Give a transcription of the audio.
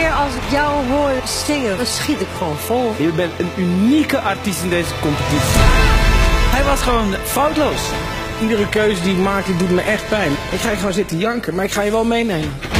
Als ik jou hoor zingen, dan schiet ik gewoon vol. Je bent een unieke artiest in deze competitie. Hij was gewoon foutloos. Iedere keuze die ik maakte doet me echt pijn. Ik ga gewoon zitten janken, maar ik ga je wel meenemen.